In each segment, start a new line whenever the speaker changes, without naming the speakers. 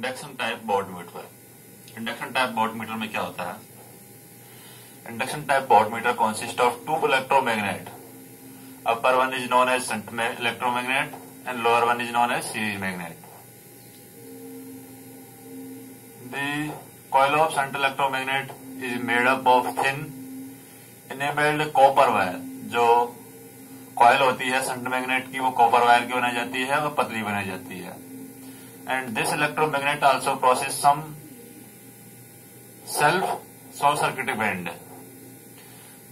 Induction type watt meter. Induction type watt meter में क्या होता है? Induction type watt meter consist of two electromagnet upper one is known as electromagnet and lower one is known as series magnet coil of shunt electromagnet is made up of thin enabled copper wire. जो coil होती है shunt magnet की, वो copper wire की बनाई जाती है और पतली बनाई जाती है। And this electromagnet also process some self short circuit band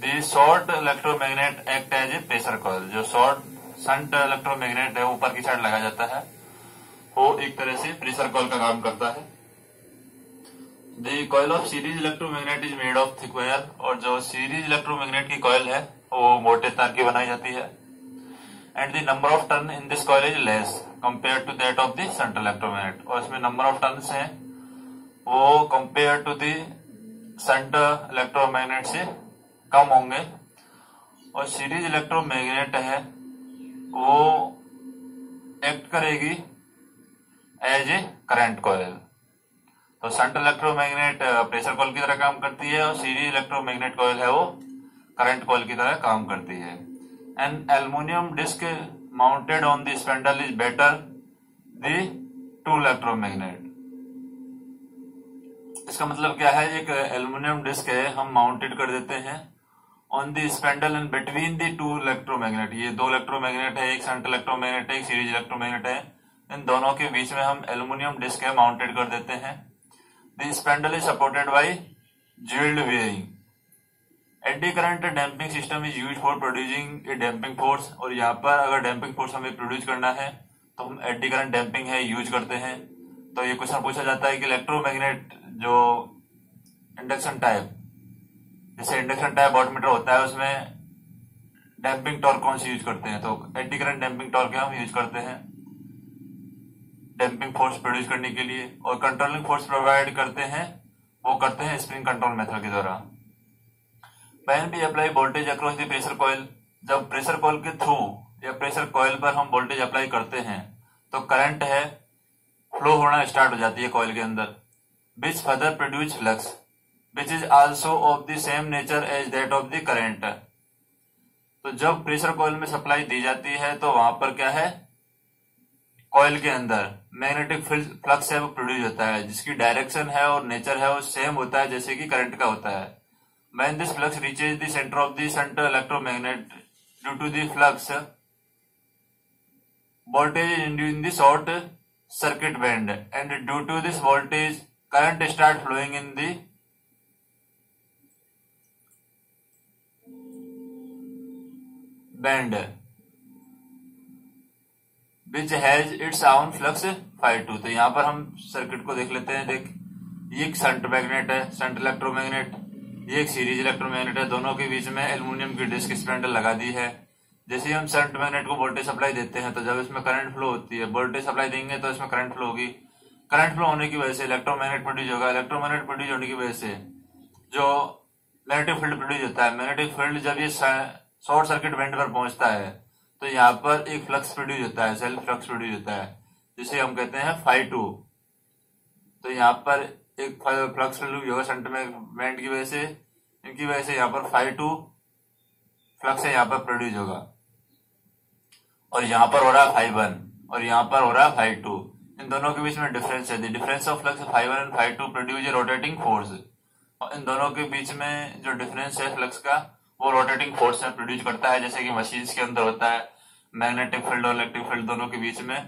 the short electromagnet act as a pressure coil जो शॉर्ट संट इलेक्ट्रोमैग्नेट है ऊपर की साइड लगा जाता है। वो एक तरह से प्रेशर कॉयल का काम करता है। The coil of series electromagnet is made of thick wire और जो सीरीज़ इलेक्ट्रोमैग्नेट की कॉयल है, वो मोटे तार की बनाई जाती है। And the number of turn in this coil is less compare to that of the central electromagnet और इसमें नंबर ऑफ़ टर्न है। वो compare to the center electromagnet से कम होंगे। और सीरीज़ इलेक्ट्रोमैग्नेट है, वो एक्ट करेगी एज ए करंट कॉयल तो सेंट्रल इलेक्ट्रोमैग्नेट प्रेशर कॉल की तरह काम करती है और सीरीज़ इलेक्ट्रोमैग्नेट कॉयल है वो करंट कॉयल की तरह काम करती है। And aluminium disc mounted on the spindle is better the two electromagnet इसका मतलब क्या है? एक एल्यूमिनियम डिस्क है, हम माउंटेड कर देते हैं। On the spindle and between the two electromagnet ये दो इलेक्ट्रोमैग्नेट है, एक संट इलेक्ट्रोमैग्नेट है, एक सीरीज़ इलेक्ट्रोमैग्नेट है। इन दोनों के बीच में हम एल्यूमिनियम डिस्क है माउंटेड कर देते हैं। The spindle is supported by jewelled bearing eddy current damping system is use for producing a damping force और यहाँ पर अगर डैम्पिंग फोर्स हमें प्रोड्यूस करना है तो हम एडी करंट डैम्पिंग है यूज़ करते हैं। तो ये क्वेश्चन पूछा जाता है कि इलेक्ट्रोमैग्नेट जो इंडक्शन टाइप जैसे इंडक्शन टाइप वॉटमीटर होता है, उसमें डैम्पिंग टॉर्क कौन सी यूज़ करते हैं? तो एडी करंट डैम्पिंग टॉर्क हम यूज़ करते हैं डैम्पिंग फोर्स प्रोड्यूस करने के लिए। और कंट्रोलिंग फोर्स प्रोवाइड करते हैं, वो करते हैं स्प्रिंग कंट्रोल मेथड के द्वारा। When we apply voltage across the pressure coil जब प्रेशर कॉइल के थ्रू या प्रेशर कॉइल पर हम वोल्टेज अप्लाई करते हैं तो करंट है फ्लो होना स्टार्ट हो जाती है कॉइल के अंदर which further produce flux which is also of the same nature as that of the current तो जब प्रेशर कॉइल में सप्लाई दी जाती है तो वहाँ पर क्या है? कॉइल के अंदर मैग्नेटिक फ़ील्ड फ्लक्स है, वो प्रोड्यूस होता है, जिसकी डायरेक्शन है और नेचर है, वो सेम होता है, जैसे कि करंट का होता है। When this flux reaches the center of the center electromagnet due to the flux voltage is induced in the short circuit band and due to this voltage current start flowing in the band which has its own flux phi 2 तो यहाँ पर हम circuit को देख लेते हैं देख ये एक संट मैग्नेट है संट इलेक्ट्रोमैग्नेट ये एक सीरीज़ इलेक्ट्रोमैग्नेट है। दोनों के बीच में एल्यूमिनियम की डिस्क स्पेंडल लगा दी है। जैसे हम संट मैग्नेट को वोल्टेज सप्लाई देते हैं तो जब इसमें करंट फ्लो होती है वोल्टेज सप्लाई देंगे तो इसमें करंट फ्लो होगी। करंट फ्लो होने की वजह से इलेक्ट्रोमैग्नेट प्रोड्यूस होगा। इलेक्ट्रोमैग्नेट प्रोड्यूस होने की वजह से जो मैग्नेटिक फ़ील्ड प्रोड्यूस होता है मैग्नेटिक फ़ील्ड जब ये शॉर्ट सर्किट बैंड पर पहुँचता है तो यहाँ पर एक फ्लक्स प्रोड्यूस होता है सेल्फ फ्लक्स प्रोड्यूस होता है, जिसे हम कहते हैं फाइव टू तो यहाँ पर एक फ्लक्स सेंटर में बैंड की वजह से, इनकी वजह से यहाँ पर फाइव टू फ्लक्स है, यहाँ पर प्रोड्यूस होगा। और यहाँ पर हो रहा है फाइव वन और यहाँ पर हो रहा है फाइव टू इन दोनों के बीच में डिफरेंस है। Difference of flux five one and five two produce rotating force और इन दोनों के बीच में जो डिफरेंस है फ्लक्स का, वो रोटेटिंग फोर्स में प्रोड्यूस करता है। जैसे कि मशीन के अंदर होता है मैग्नेटिक फ़ील्ड और इलेक्ट्रिक फ़ील्ड दोनों के बीच में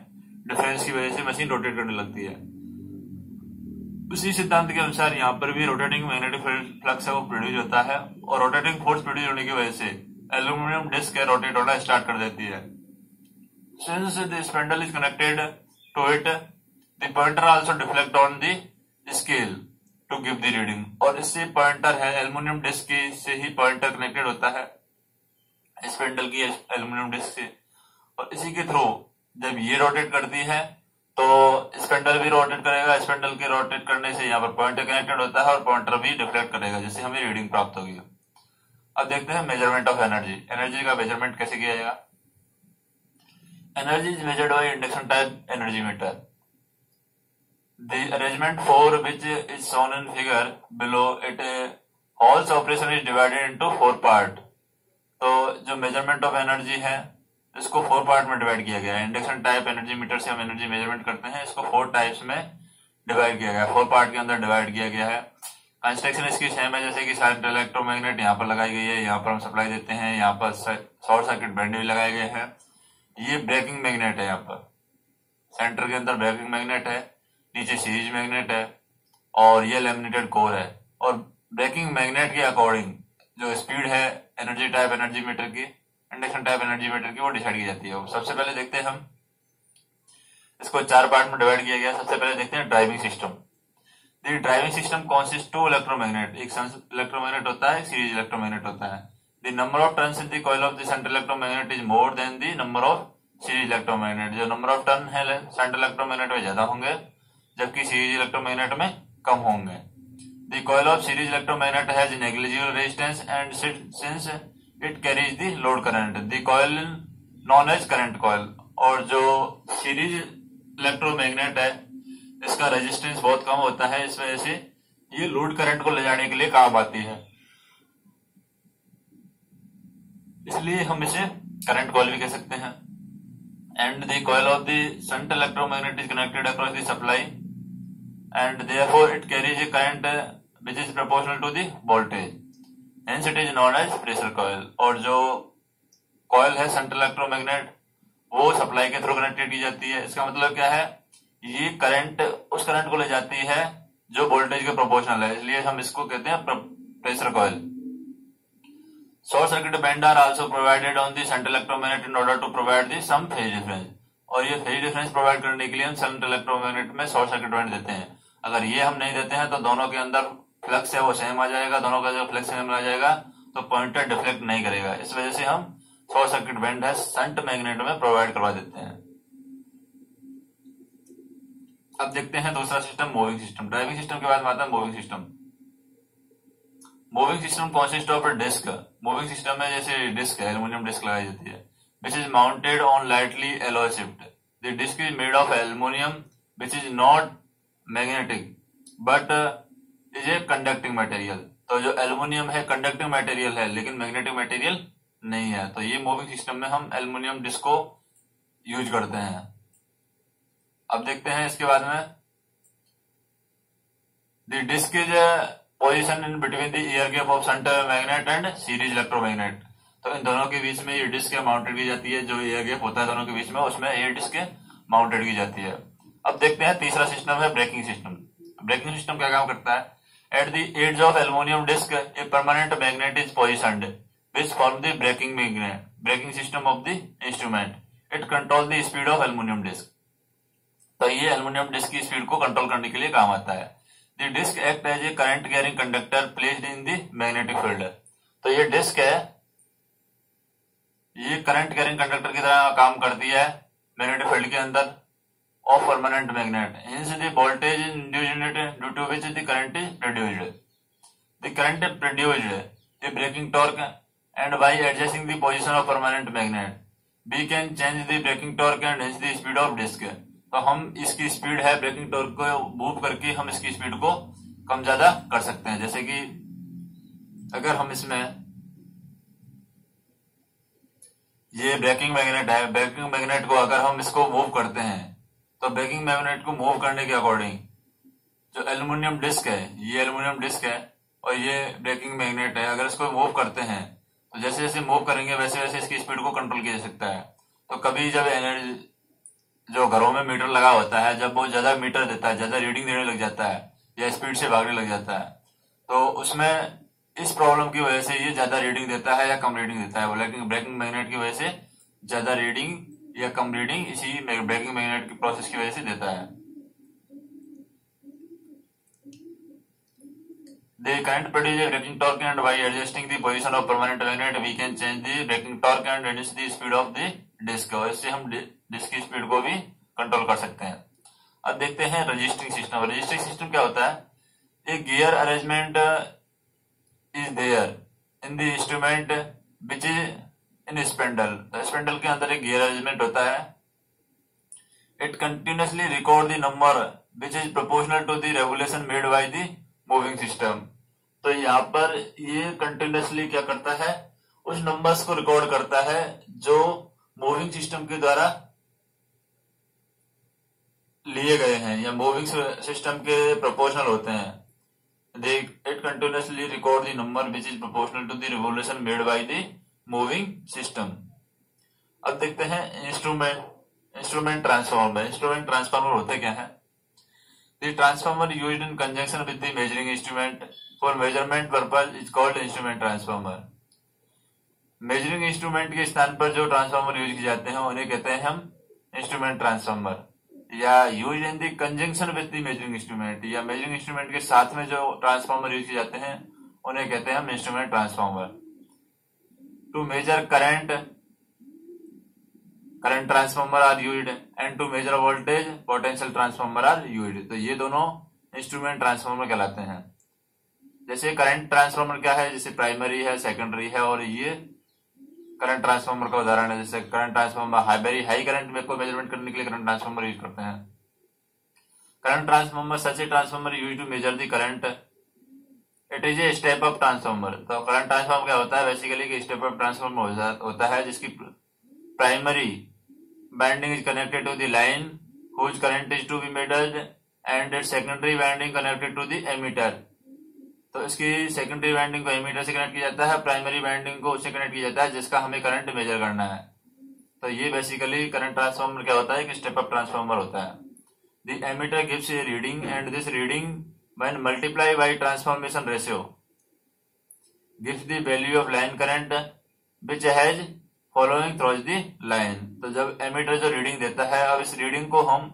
डिफरेंस की वजह से मशीन रोटेट करने लगती है। उसी सिद्धांत के अनुसार यहाँ पर भी रोटेटिंग मैग्नेटिक फ्लक्स है, वो प्रोड्यूस होता है और रोटेटिंग फोर्स प्रोड्यूस होने की वजह से एल्यूमिनियम डिस्क है रोटेट होना स्टार्ट कर देती है। Since the spindle is connected to it the pointer also deflect on the scale to give the reading और इससे पॉइंटर है एल्यूमिनियम डिस्क की से ही पॉइंटर कनेक्टेड होता है स्पेंडल की एल्यूमिनियम डिस्क से। और इसी के थ्रू जब ये रोटेट करती है तो स्पेंडल भी रोटेट करेगा स्पेंडल के रोटेट करने से यहाँ पर पॉइंटर कनेक्टेड होता है और पॉइंटर भी डिफ्लेक्ट करेगा, जिससे हमें रीडिंग प्राप्त होगी। अब देखते हैं मेज़रमेंट ऑफ़ एनर्जी एनर्जी का मेज़रमेंट कैसे किया जाएगा? Energy is measured by induction type energy meter The arrangement for which is shown in figure below it also operation is divided into four part. तो जो मेज़रमेंट ऑफ़ एनर्जी है इसको four part में divide किया गया है। Induction type energy metre से हम एनर्जी मेज़रमेंट करते हैं। इसको फोर टाइप्स में डिवाइड किया गया है। फोर पार्ट के अंदर डिवाइड किया गया है। कंस्ट्रक्शन इसकी सेम है जैसे कि इलेक्ट्रोमैग्नेट यहाँ पर लगाई गई है, यहाँ पर हम सप्लाई देते हैं। यहाँ पर शॉर्ट सर्किट बैंड भी लगाए गए हैं। ये ब्रेकिंग मैग्नेट है यहाँ पर। सेंटर के अंदर ब्रेकिंग मैग्नेट है। नीचे सीरीज़ मैग्नेट है। और ये लेमिनेटेड कोर है। और ब्रेकिंग मैग्नेट के अकॉर्डिंग जो स्पीड है एनर्जी टाइप एनर्जी मीटर की इंडक्शन टाइप एनर्जी मीटर की वो डिसाइड की जाती है। सबसे पहले देखते हैं हम। इसको चार पार्ट में डिवाइड किया गया। सबसे पहले देखते हैं driving system. The driving system consist to electromagnet. एक इलेक्ट्रोमैग्नेट होता है सीरीज़ इलेक्ट्रोमैग्नेट होता है। The number of turns in the coil of central electromagnet is more than the number of series electromagnet जो नंबर ऑफ़ टर्न है central electromagnet में ज़्यादा होंगे, जबकि सीरीज़ इलेक्ट्रोमैग्नेट में कम होंगे। The coil of series electromagnet has negligible resistance and since it carries the load current the coil known as current coil और जो सीरीज़ इलेक्ट्रोमैग्नेट है, इसका रेजिस्टेंस बहुत कम होता है, इस वजह से ये लोड करंट को ले जाने के लिए काम आती है। इसलिए हम इसे करंट कॉल भी कह सकते हैं। And the coil of the central electromagnet is connected across the supply and therefore it carries a current which is proportional to the voltage it is known as pressure coil और जो coil है central electromagnet वो supply के through connected की जाती है। इसका मतलब क्या है? ये करंट उस करंट को ले जाती है जो वोल्टेज के प्रोपोर्शनल है। इसलिए हम इसको कहते हैं pressure coil short circuit band are also provided on the central electromagnet in order to provide the some phase difference और ये फ़ेज़ डिफरेंस प्रोवाइड करने के लिए हम सेंट्रल इलेक्ट्रोमैग्नेट में शॉर्ट सर्किट बैंड देते हैं। अगर ये हम नहीं देते हैं तो दोनों के अंदर फ्लक्स है, वो सेम आ जाएगा, दोनों का जो फ्लक्स सेम आ जाएगा तो पॉइंटर डिफ्लेक्ट नहीं करेगा। इस वजह से हम शॉर्ट सर्किट बैंड है संट मैग्नेट में प्रोवाइड करवा देते हैं। अब देखते हैं दूसरा system moving system driving system के बाद आता है moving system moving system consist of disc moving system में जैसे डिस्क है एल्यूमिनियम डिस्क लगाई जाती है। Which is mounted on lightly alloy shift the disc is made of aluminium which is not magnetic but is a conducting material तो जो aluminium है conducting material है, लेकिन मैग्नेटिक मटेरियल नहीं है। तो ये मूविंग सिस्टम में हम एल्यूमिनियम डिस्क को यूज़ करते हैं। अब देखते हैं इसके बाद में। The disc is position in between the air gap of centre magnet and series electromagnet तो इन दोनों के बीच में ये डिस्क माउंटेड की जाती है। जो ईयर गैप होता है दोनों के बीच में, उसमें ये डिस्क माउंटेड की जाती है। अब देखते हैं तीसरा सिस्टम है ब्रेकिंग सिस्टम ब्रेकिंग सिस्टम क्या काम करता है? At the edges of aluminium disc a permanent magnet is position which form the braking magnet braking system of the instrument it control the speed of aluminium disc तो ये aluminium disc की speed को control करने के लिए काम आता है। The disc act as a current carrying conductor placed in the magnetic field तो ये डिस्क है। ये करंट कैरिंग कंडक्टर की तरह काम करती है मैग्नेटिक फ़ील्ड के अंदर। Of permanent magnet hence the voltage induced due to which the current is produced the current produced the braking torque and by adjusting the position of permanent magnet we can change the braking torque and hence the speed of disk. तो हम इसकी speed है braking torque को move करके हम इसकी speed को कम ज़्यादा कर सकते हैं। जैसे कि अगर हम इसमें ये ब्रेकिंग मैग्नेट है ब्रेकिंग मैग्नेट को अगर हम इसको मूव करते हैं तो ब्रेकिंग मैग्नेट को मूव करने के अकॉर्डिंग जो एल्यूमिनियम डिस्क है, ये एल्यूमिनियम डिस्क है और ये ब्रेकिंग मैग्नेट है। अगर इसको मूव करते हैं तो जैसे जैसे मूव करेंगे, वैसे वैसे इसकी स्पीड को कंट्रोल किया जा सकता है। तो कभी जब एनर्जी, जो घरों में मीटर लगा होता है, जब वो ज़्यादा मीटर देता है, ज़्यादा रीडिंग देने लग जाता है या स्पीड से भागने लग जाता है तो उसमें इस प्रॉब्लम की वजह से ये ज़्यादा रीडिंग देता है या कम रीडिंग देता है। लेकिन ब्रेकिंग मैग्नेट की वजह से ज़्यादा रीडिंग या कम रीडिंग इसी ब्रेकिंग मैग्नेट की प्रोसेस की वजह से देता है The current produces a braking torque and by adjusting the position of permanent magnet we can change the braking torque and reduce the speed of the disc इससे हम जिसकी स्पीड को भी कंट्रोल कर सकते हैं अब देखते हैं रजिस्टरिंग सिस्टम रजिस्टरिंग सिस्टम क्या होता है एक gear arrangement is there in the instrument which is in spindle. Spindle के अंदर एक गियर अरेंजमेंट होता है। It continuously record the number which is proportional to the regulation made by the moving system तो यहाँ पर ये कंटिन्यूसली क्या करता है? उस नंबर्स को रिकॉर्ड करता है, जो मूविंग सिस्टम के द्वारा लिए गए हैं, या मूविंग सिस्टम के प्रोपोर्शनल होते हैं। It continuously record the number which is proportional to the revolution made by the moving system. अब देखते हैं instrument instrument transformer instrument transformer होते क्या है? Transformer use in with the measuring instrument for measurement purpose is called instrument transformer measuring instrument के स्थान पर जो ट्रांसफॉर्मर यूज़ किए जाते हैं, उन्हें कहते हैं हम इंस्ट्रूमेंट ट्रांसफॉर्मर या use in the conjunction with the measuring instrument या मेजरिंग इंस्ट्रूमेंट के साथ में जो ट्रांसफॉर्मर यूज़ किए जाते हैं, उन्हें कहते हैं हम instrument transformer to measure current current transformer are use and to measure voltage potential transformer are use तो ये दोनों इंस्ट्रूमेंट ट्रांसफॉर्मर कहलाते हैं। जैसे करंट ट्रांसफॉर्मर क्या है? जैसे प्राइमरी है सेकेंडरी है और ये करंट ट्रांसफार्मर का उदाहरण है। जैसे current transformer high very high current में कोई मेज़रमेंट करने के लिए करंट ट्रांसफार्मर यूज़ करते हैं। Current transformer such a transformer use to measure the current it is a step up transformer तो करंट ट्रांसफार्मर क्या होता है? बेसिकली कि स्टेप अप ट्रांसफार्मर होता है, जिसकी primary binding is connected to the line whose current is to be measured and it secondary binding connected to the ammeter तो इसकी सेकेंडरी वाइंडिंग को एमीटर से कनेक्ट किया जाता है प्राइमरी वाइंडिंग को उससे कनेक्ट किया जाता है, जिसका हमें करंट मेजर करना है। तो ये बेसिकली करंट ट्रांसफॉर्मर क्या होता है? कि स्टेप अप ट्रांसफॉर्मर होता है। The ammeter gives a reading and this reading when multiply by transformation ratio gives the value of line current which has following through the line तो जब ammeter जो reading देता है, अब इस रीडिंग को हम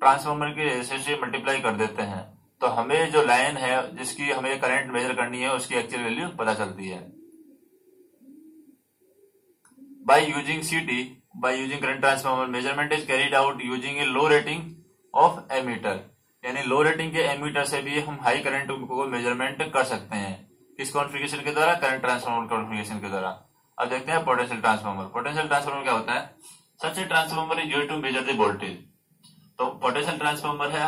ट्रांसफॉर्मर के रेशियो मल्टीप्लाई कर देते हैं। तो हमें जो लाइन है, जिसकी हमें करंट मेजर करनी है, उसकी एक्चुअल वैल्यू पता चलती है। By using CT by using current transformer measurement is carried out using a low rating of ammeter यानी लो रेटिंग के एमीटर से भी हम हाई करंट को मेज़रमेंट कर सकते हैं। किस कॉन्फ़िगरेशन के द्वारा? करंट ट्रांसफॉर्मर कॉन्फ़िगरेशन के द्वारा। अब देखते हैं पोटेंशियल ट्रांसफॉर्मर पोटेंशियल ट्रांसफॉर्मर क्या होता है? Such a transformer is use to measure the voltage तो पोटेंशियल ट्रांसफॉर्मर है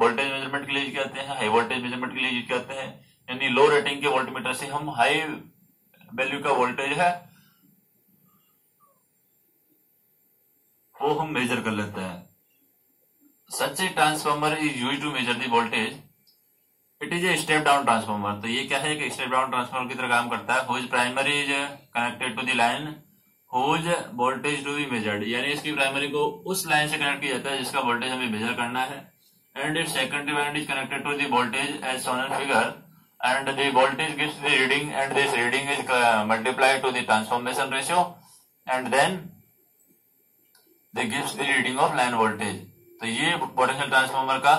वोल्टेज मेज़रमेंट के लिए यूज़ करते हैं हाई वोल्टेज मेज़रमेंट के लिए यूज़ करते हैं। यानी लो रेटिंग के वोल्टमीटर से हम हाई वैल्यू का वोल्टेज है, वो हम मेजर कर लेते हैं। Such a transformer is use to measure the voltage it is a step down transformer तो ये क्या है कि स्टेप डाउन ट्रांसफॉर्मर की तरह काम करता है primary is connected to the line whose voltage to be measured यानी इसकी प्राइमरी को उस लाइन से कनेक्ट किया जाता है जिसका वोल्टेज हमें मेजर करना है its secondary wand is connected to the voltage as shown in figure and the voltage gives the reading and this reading is uh, multiplied to the transformation ratio and then they gives the reading of line voltage तो ये potential transformer का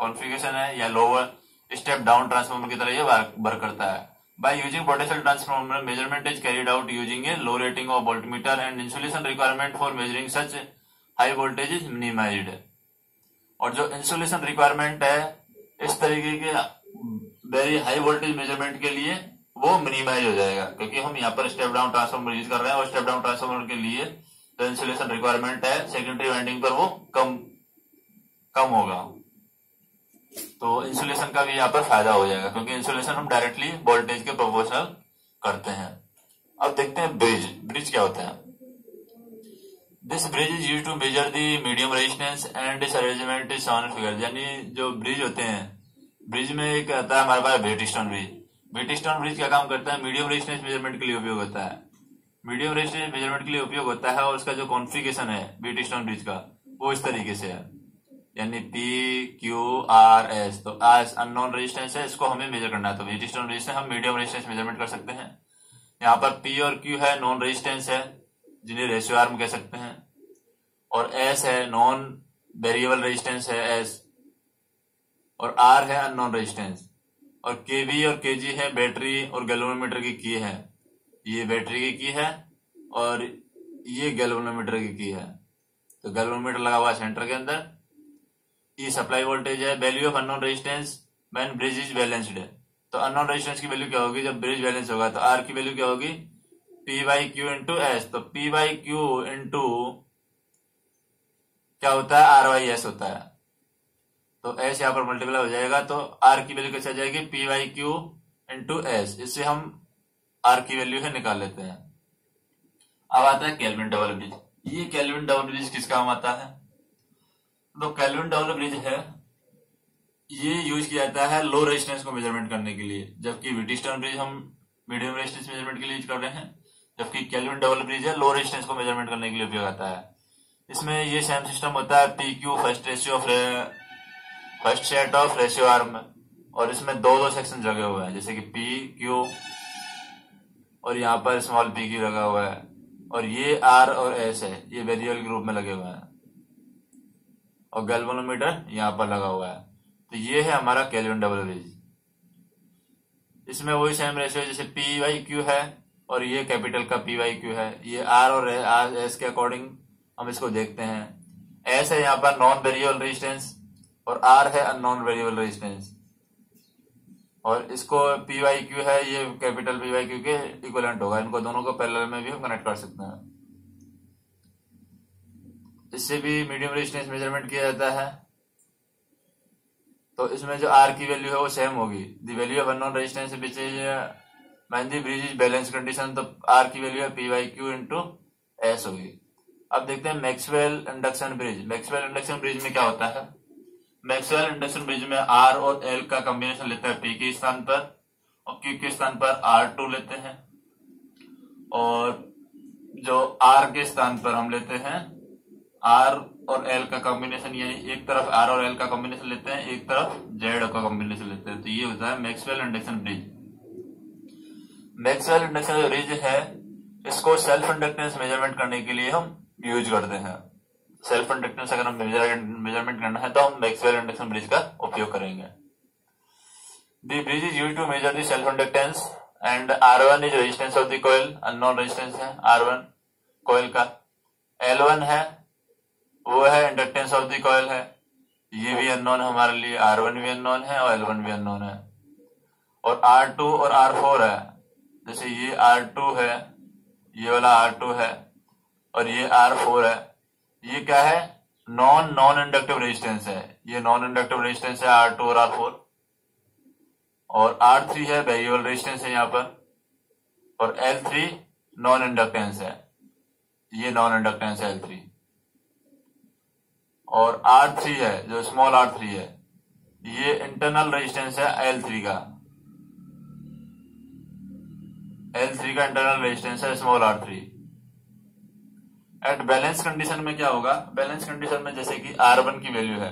configuration है, या lower step down transformer की तरह ये work करता है। By using potential transformer, measurement is carried out using a low rating of voltmeter and insulation requirement for measuring such high voltage is minimized. और जो इंसुलेशन रिक्वायरमेंट है, इस तरीके के वेरी हाई वोल्टेज मेज़रमेंट के लिए वो मिनिमाइज हो जाएगा, क्योंकि हम यहाँ पर स्टेप डाउन ट्रांसफॉर्मर यूज़ कर रहे हैं और स्टेप डाउन ट्रांसफॉर्मर के लिए जो इंसुलेशन रिक्वायरमेंट है सेकेंडरी वाइंडिंग पर वो कम कम होगा। तो इंसुलेशन का भी यहाँ पर फ़ायदा हो जाएगा, क्योंकि इंसुलेशन हम डायरेक्टली वोल्टेज के प्रोपोर्शनल करते हैं। अब देखते हैं ब्रिज ब्रिज क्या होता है? This bridge is use to measure the medium resistance and arrangement is figure यानी जो ब्रिज होते हैं ब्रिज में एक आता है हमारे पास बेटिस्टोन ब्रिज बेटिस्टोन ब्रिज क्या काम करता है? मीडियम रेजिस्टेंस मेज़रमेंट के लिए उपयोग होता है। मीडियम रेजिस्टेंस मेज़रमेंट के लिए उपयोग होता है और उसका जो कॉन्फ़िगरेशन है बेटिस्टोन ब्रिज का, वो इस तरीके से है। यानी पी क्यू आर एस तो एस अननोन रेजिस्टेंस है, इसको हमें मेजर करना है। तो बेटिस्टोन ब्रिज से हम मीडियम रेजिस्टेंस मेज़रमेंट कर सकते हैं। यहाँ पर पी और क्यू है नॉन रेजिस्टेंस है, जिन्हें रेशियो आर्म कह सकते हैं। और एस है नॉन वेरिएबल रेजिस्टेंस है एस और आर है अननोन रेजिस्टेंस और के वी और के जी है बैटरी और गैल्वेनोमीटर की की है। ये बैटरी की की है, और ये गैल्वेनोमीटर की की है। तो गैल्वेनोमीटर लगा हुआ है सेंटर के अंदर ये सप्लाई वोल्टेज है value of unknown resistance when bridge is balanced तो अननोन रेजिस्टेंस की वैल्यू क्या होगी? जब ब्रिज बैलेंस होगा तो आर की वैल्यू क्या होगी? P by Q into S तो पी बाई क्यू इंटू क्या होता है? आर वाई एस होता है। तो एस यहाँ पर मल्टीप्लाई हो जाएगा तो आर की वैल्यू कैसे आ जाएगी? P by Q into S इससे हम आर की वैल्यू है निकाल लेते हैं। अब आता है कैलविन डबल ब्रिज ये कैलविन डबल ब्रिज किस काम आता है? तो कैलविन डबल ब्रिज है, ये यूज़ किया जाता है लो रेजिस्टेंस को मेज़रमेंट करने के लिए, जबकि विटिस्टन ब्रिज हम मीडियम रेजिस्टेंस मेज़रमेंट के लिए यूज़ कर रहे हैं, जबकि कैलविन डबल ब्रिज है लो रेजिस्टेंस को मेज़रमेंट करने के लिए उपयोग आता है। इसमें ये सेम सिस्टम होता है P Q first ratio first set of ratio arm और इसमें दो दो सेक्शन लगे हुए हैं, जैसे कि पी क्यू और यहाँ पर स्मॉल पी क्यू लगा हुआ है, और ये आर और एस है, ये वेरियल ग्रुप में लगे हुए हैं। और गैल्वेनोमीटर यहाँ पर लगा हुआ है। तो ये है हमारा कैलविन डबल ब्रिज इसमें वही सेम रेशियो जैसे पी वाई क्यू है और ये कैपिटल का पी वाई क्यू है। ये आर और आर एस के अकॉर्डिंग हम इसको देखते हैं। एस है यहाँ पर नॉन वेरिएबल रेजिस्टेंस और आर है अननॉन वेरिएबल रेजिस्टेंस और इसको पी वाई क्यू है, ये कैपिटल पी वाई क्यू के इक्वलेंट होगा। इनको दोनों को पैरेलल में भी हम कनेक्ट कर सकते हैं। इससे भी मीडियम रेजिस्टेंस मेज़रमेंट किया जाता है। तो इसमें जो आर की वैल्यू है वो सेम होगी। The value of unknown resistance is when the bridge is balance condition तो आर की वैल्यू है P by Q into S होगी। अब देखते हैं Maxwell induction bridge Maxwell induction bridge में क्या होता है? मैक्सवेल इंडक्शन ब्रिज में आर और एल का कॉम्बिनेशन लेते हैं। पी के स्थान पर और क्यू के स्थान पर आर टू लेते हैं। और जो आर के स्थान पर हम लेते हैं आर और एल का कॉम्बिनेशन यानी एक तरफ़ आर और एल का कॉम्बिनेशन लेते हैं, एक तरफ़ जेड का कॉम्बिनेशन लेते हैं। तो ये होता है Maxwell induction bridge Maxwell induction bridge है, इसको सेल्फ इंडक्टेंस मेज़रमेंट करने के लिए हम यूज़ करते हैं। सेल्फ इंडक्टेंस अगर हम मेज़रमेंट करना है तो हम मैक्सवेल इंडक्शन ब्रिज का उपयोग करेंगे। The bridge is use to measure the self inductance and R one is resistance of the coil unknown resistance है आर वन कोयल का। एल वन है वो है इंडक्टेंस ऑफ़ द कोयल है। ये भी अननोन हमारे लिए आर वन भी अननोन है और एल वन भी अननोन है। और आर टू और आर फोर है। जैसे ये आर टू है, ये वाला आर टू है और ये आर फोर है। ये क्या है? नॉन नॉन इंडक्टिव रेजिस्टेंस है। ये नॉन इंडक्टिव रेजिस्टेंस है आर टू और आर फोर और आर थ्री है वेरिएबल रेजिस्टेंस है यहाँ पर। और एल थ्री नॉन इंडक्टेंस है। ये नॉन इंडक्टेंस है एल थ्री और आर थ्री है, जो स्मॉल आर थ्री है। ये इंटरनल रेजिस्टेंस है एल थ्री का। एल थ्री का इंटरनल रेजिस्टेंस है small R three at balance condition में क्या होगा? बैलेंस कंडीशन में जैसे कि आर वन की वैल्यू है।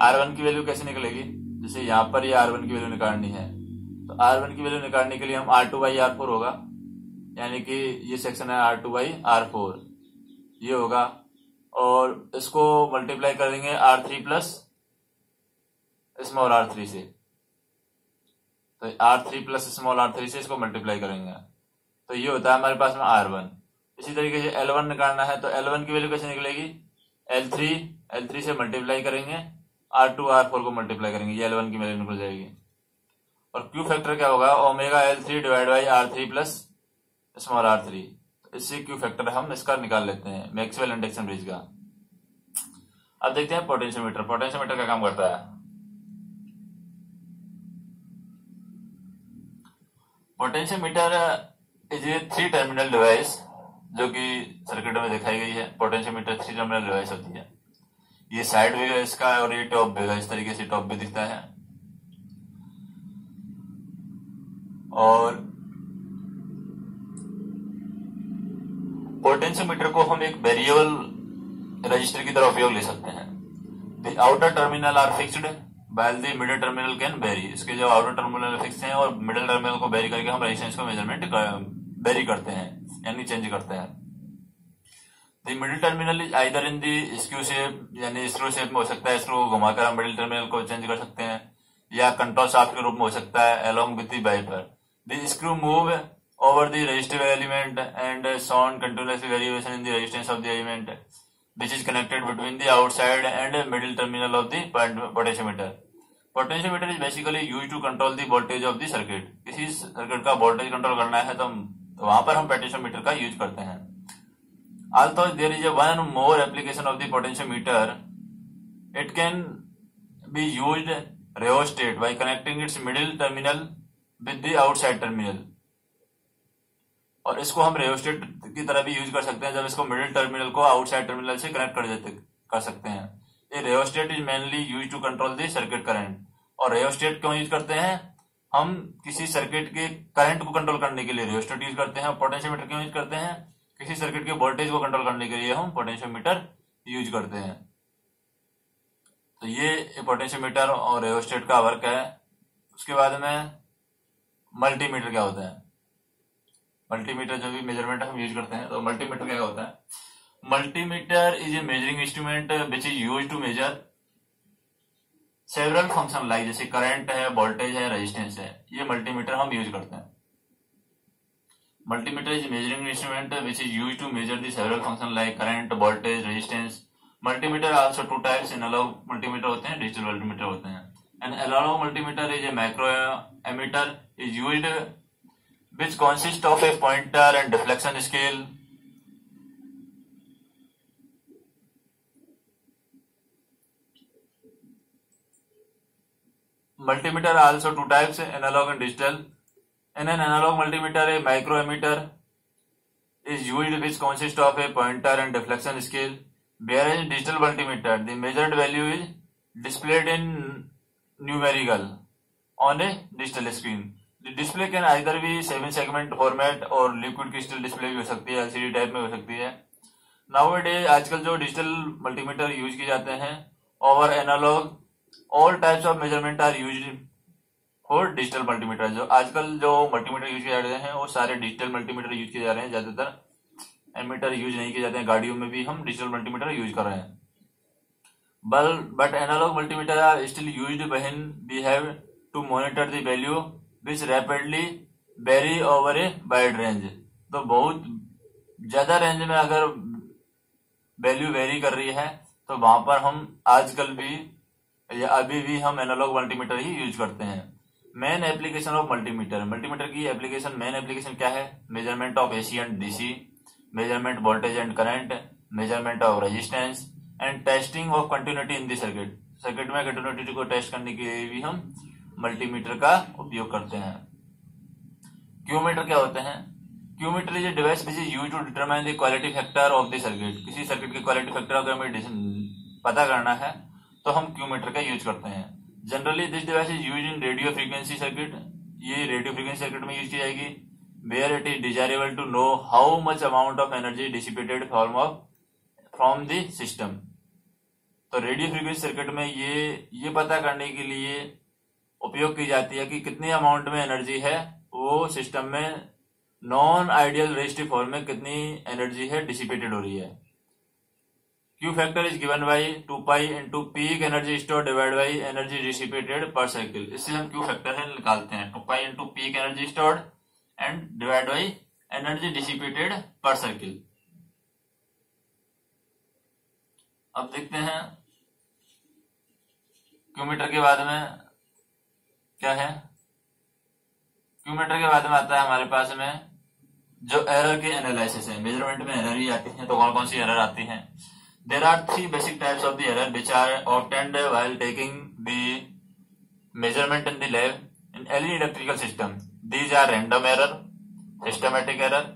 आर वन की वैल्यू कैसे निकलेगी? जैसे यहाँ पर ये आर वन की वैल्यू निकालनी है। तो आर वन की वैल्यू निकालने के लिए हम R two by R four होगा। यानी कि ये सेक्शन है R two by R four ये होगा और इसको मल्टीप्लाई कर देंगे R three plus small R three से। तो R three plus small R three से इसको मल्टीप्लाई करेंगे। तो ये होता है हमारे पास में आर वन इसी तरीके से एल वन निकालना है तो एल वन की वैल्यू कैसे निकलेगी? एल थ्री एल थ्री से मल्टीप्लाई करेंगे। आर टू आर फोर को मल्टीप्लाई करेंगे, ये एल वन की वैल्यू निकल जाएगी। और क्यू फैक्टर क्या होगा? Omega L three divide by R three plus small R three इससे क्यू फैक्टर हम इसका निकाल लेते हैं मैक्सवेल इंडक्शन ब्रिज का। अब देखते हैं पोटेंशियोमीटर पोटेंशियोमीटर का काम करता है। Potentiometer is a three terminal device जो कि सर्किट में दिखाई गई है। पोटेंशियोमीटर थ्री टर्मिनल डिवाइस होती है। ये साइड व्यू है इसका और ये टॉप व्यू है। इस तरीके से टॉप भी दिखता है। और पोटेंशियोमीटर को हम एक वेरिएबल रजिस्टर की तरह उपयोग ले सकते हैं। The outer terminal are fixed while the middle terminal can vary इसके जो आउटर टर्मिनल फिक्स हैं और मिडिल टर्मिनल को वेरी करके हम रेजिस्टेंस को मेज़रमेंट वेरी करते हैं, यानी चेंज करते हैं। The middle terminal is either in the skew shape यानी स्क्रू शेप में हो सकता है स्क्रू घुमाकर हम मिडिल टर्मिनल को चेंज कर सकते हैं, या कंट्रोल शाफ्ट के रूप में हो सकता है along with the wiper the screw move over the resistive element and shown continuous variation in the resistance of the element which is connected between the outside and middle terminal of the potentiometer. Potentiometer is basically used to control the voltage of the circuit. किसी circuit का voltage control करना है तो हम तो वहाँ पर हम पोटेंशियोमीटर का यूज़ करते हैं although there is a one more application of the potentiometer it can be used rheostat by connecting its middle terminal with the outside terminal और इसको हम रेयोस्टेट की तरह भी यूज़ कर सकते हैं, जब इसको मिडिल टर्मिनल को आउटसाइड टर्मिनल से कनेक्ट कर देते, कर सकते हैं। ये rheostat is mainly use to control the circuit current और रेयोस्टेट क्यों यूज़ करते हैं? हम किसी सर्किट के करंट को कंट्रोल करने के लिए रेयोस्टेट यूज़ करते हैं पोटेंशियोमीटर क्यों यूज़ करते हैं? किसी सर्किट के वोल्टेज को कंट्रोल करने के लिए हम पोटेंशियोमीटर यूज़ करते हैं। तो ये पोटेंशियोमीटर और रेयोस्टेट का वर्क है। उसके बाद में मल्टीमीटर क्या होता है? मल्टीमीटर जो भी मेज़रमेंट हम यूज़ करते हैं तो मल्टीमीटर क्या होता है? Multimeter is a measuring instrument which is use to measure several function like जैसे करंट है वोल्टेज है रेजिस्टेंस है। ये मल्टीमीटर हम यूज़ करते हैं। Multimeter is measuring instrument which is use to measure the several function like current voltage resistance multimeter also two types in analog multimeter होते हैं डिजिटल मल्टीमीटर होते हैं। An analog multimeter is a micro ammeter is used which consists of a pointer and deflection scale. Multimeter are also two types, analog and digital. In an analog multimeter, a micrometer is used which consists of a pointer and deflection scale. Whereas in digital multimeter, the measured value is displayed in numerical on a digital screen. Display can either भी seven segment format और liquid crystal display भी हो सकती है LCD type में हो सकती है। नाउ डे आजकल जो डिजिटल मल्टीमीटर यूज़ किए जाते हैं over analog all types of measurement are use for digital multimeter जो आजकल जो मल्टीमीटर यूज़ किए जा रहे हैं, वो सारे डिजिटल मल्टीमीटर यूज़ किए जा रहे हैं, ज़्यादातर एमीटर यूज़ नहीं किए जाते हैं। गाड़ियों में भी हम डिजिटल मल्टीमीटर यूज़ कर रहे हैं। बल but analog multimeter are still use when we have to monitor the value which rapidly vary over a wide range तो बहुत ज़्यादा रेंज में अगर वैल्यू वेरी कर रही है तो वहाँ पर हम आजकल भी या अभी भी हम एनालॉग मल्टीमीटर ही यूज़ करते हैं। Main application of multimeter multimeter की एप्लीकेशन मेन एप्लीकेशन क्या है? Measurement of AC and DC measurement voltage and current measurement of resistance and testing of continuity in the circuit circuit में continuity को test करने के लिए भी हम मल्टीमीटर का उपयोग करते हैं। क्यूमीटर क्या होते हैं? Q meter is a device which is use to determine the quality factor of the circuit किसी सर्किट की क्वालिटी फैक्टर अगर हमें पता करना है तो हम क्यूमीटर का यूज़ करते हैं। Generally this device is use in radio frequency circuit ये रेडियो फ्रीक्वेंसी सर्किट में यूज़ की जाएगी where it is desirable to know how much amount of energy dissipated form of from the system तो radio frequency circuit में ये ये पता करने के लिए उपयोग की जाती है कि कितनी अमाउंट में एनर्जी है, वो सिस्टम में नॉन आइडियल रेजिस्टिव फॉर्म में कितनी एनर्जी है डिसिपेटेड हो रही है। Q factor is given by two pi into peak energy store divide by energy dissipated per cycle इससे हम क्यू फैक्टर है निकालते हैं। Two pi into peak energy stored and divide by energy dissipated per circle अब देखते हैं। क्यूमीटर के बाद में क्या है? क्यूमीटर के बाद में आता है हमारे पास में जो एरर के एनालिसिस है। मेज़रमेंट में एरर ही आती है तो कौन कौन सी एरर आती है? There are three basic types of the error which are obtained while taking the measurement in the lab in any electrical system these are random error systematic error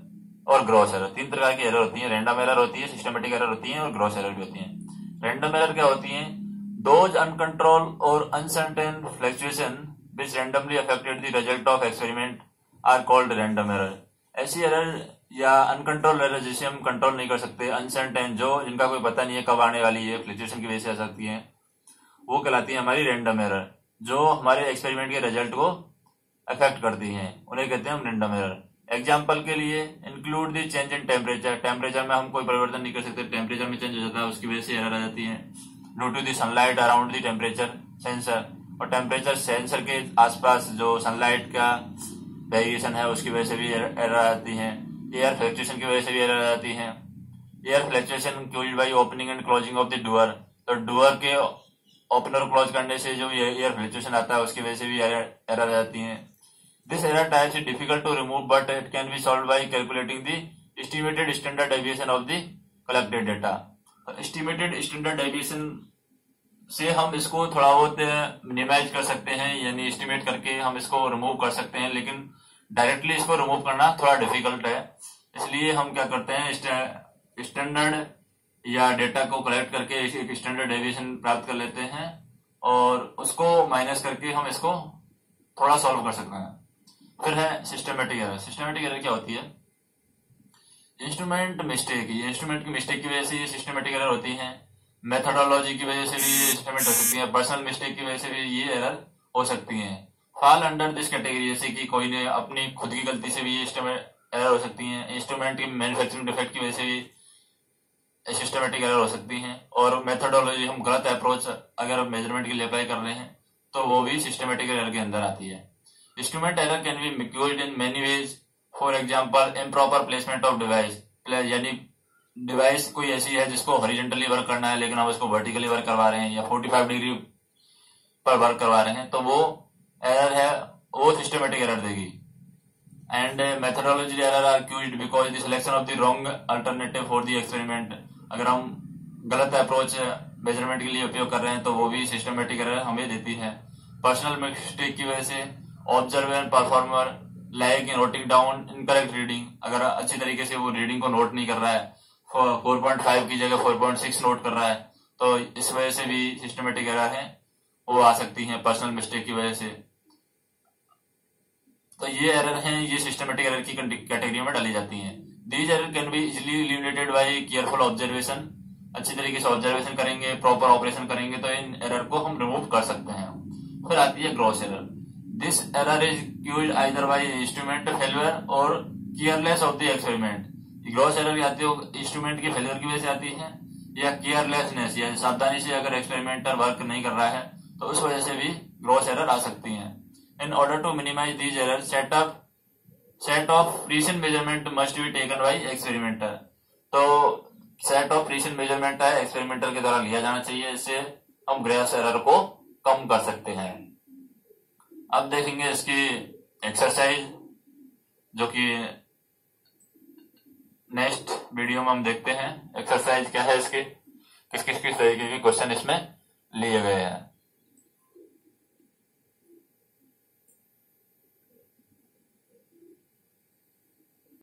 और gross error तीन प्रकार की error होती है। Random error होती है systematic error होती है, और ग्रॉस एरर भी होती है। रैंडम एरर क्या होती है? दोज अनकंट्रोल और uncertain fluctuation which randomly affected the result of experiment are called random error. ऐसी एरर या अनकंट्रोल एरर जिसे हम कंट्रोल नहीं कर सकते अनसर्टेन जो जिनका कोई पता नहीं है कब आने वाली है फ्लक्चुएशन की वजह से आ सकती है, वो कहलाती है हमारी रैंडम एरर जो हमारे एक्सपेरिमेंट के रिज़ल्ट को अफेक्ट करती हैं। उन्हें कहते हैं हम रैंडम एरर एग्ज़ाम्पल के लिए include the change in temperature temperature में हम कोई परिवर्तन नहीं कर सकते टेम्परेचर में चेंज हो जाता है, उसकी वजह से एरर आ जाती है। Due to the sunlight around the temperature sensor और टेम्परेचर सेंसर के आसपास जो सनलाइट का वेरिएशन है, उसकी वजह से भी एरर आती है। एयर फ्लैक्चुएशन की वजह से भी एरर आती है। Air fluctuation close by opening and closing of the door तो डुअर के ओपनर क्लोज करने से जो एयर फ्लैक्चुएशन आता है, उसकी वजह से भी एरर आ जाती है। This error type is difficult to remove but it can be solve by calculating the estimated standard deviation of the collected data estimated standard deviation से हम इसको थोड़ा बहुत मिनिमाइज कर सकते हैं, यानी एस्टिमेट करके हम इसको रिमूव कर सकते हैं, लेकिन डायरेक्टली इसको रिमूव करना थोड़ा डिफ़िकल्ट है। इसलिए हम क्या करते हैं स्टैंडर्ड या डेटा को कलेक्ट करके एक स्टैंडर्ड डेविएशन प्राप्त कर लेते हैं, और उसको माइनस करके हम इसको थोड़ा सॉल्व कर सकते हैं। फिर है सिस्टमेटिक एरर सिस्टमेटिक एरर क्या होती है? इंस्ट्रूमेंट मिस्टेक ये इंस्ट्रूमेंट की मिस्टेक की वजह से ये सिस्टमेटिक एरर होती है। मेथोडोलॉजी की वजह से भी ये इंस्ट्रूमेंट हो सकती है पर्सनल मिस्टेक की वजह से भी ये एरर हो सकती है। फॉल अंडर दिस कैटेगरी जैसे कि कोई ने अपनी खुद की गलती से भी ये एरर हो सकती है। इंस्ट्रूमेंट की मैन्युफैक्चरिंग डिफेक्ट की वजह से भी सिस्टमेटिक एरर हो सकती हैं। और मेथोडोलॉजी हम गलत अप्रोच अगर मेज़रमेंट के लिए अप्लाई कर रहे हैं तो वो भी सिस्टमेटिक एरर के अंदर आती है। Instrument error can be used in many ways for example improper placement of device यानी डिवाइस कोई ऐसी है जिसको हॉरिजेंटली वर्क करना है, लेकिन हम इसको वर्टिकली वर्क करवा रहे हैं या 45 डिग्री पर वर्क करवा रहे हैं तो वो एरर है, वो सिस्टमेटिक एरर देगी। And methodology error are caused because the selection of the wrong alternative for the experiment अगर हम गलत अप्रोच मेज़रमेंट के लिए उपयोग कर रहे हैं तो वो भी सिस्टमेटिक एरर हमें देती है। पर्सनल मिस्टेक की वजह से observer performer like noting down incorrect reading अगर अच्छी तरीके से वो रीडिंग को नोट नहीं कर रहा है 4.5 की जगह 4.6 नोट कर रहा है। तो इस वजह से भी सिस्टमेटिक एरर है, वो आ सकती है पर्सनल मिस्टेक की वजह से। तो ये एरर हैं, ये सिस्टमेटिक एरर की कैटेगरी में डाली जाती हैं। These error can be easily eliminated by careful observation अच्छी तरीके से ऑब्जर्वेशन करेंगे प्रॉपर ऑपरेशन करेंगे तो इन एरर को हम रिमूव कर सकते हैं। फिर आती है gross error this error is use either by instrument failure और careless of the experiment gross error भी आती है इंस्ट्रूमेंट के फेलियर की वजह से आती है, या केयरलेसनेस या सावधानी से अगर एक्सपेरिमेंटर वर्क नहीं कर रहा है तो उस वजह से भी ग्रॉस एरर आ सकती है। In order to minimize these error setup set of recent measurement must be taken by experimenter तो सेट ऑफ़ रीसेंट मेज़रमेंट है एक्सपेरिमेंटर के द्वारा लिया जाना चाहिए, इससे हम ग्रेस एरर को कम कर सकते हैं। अब देखेंगे इसकी एक्सरसाइज जो कि नेक्स्ट वीडियो में हम देखते हैं एक्सरसाइज क्या है इसके किस किस किस तरीके के क्वेश्चन इसमें लिए गए हैं।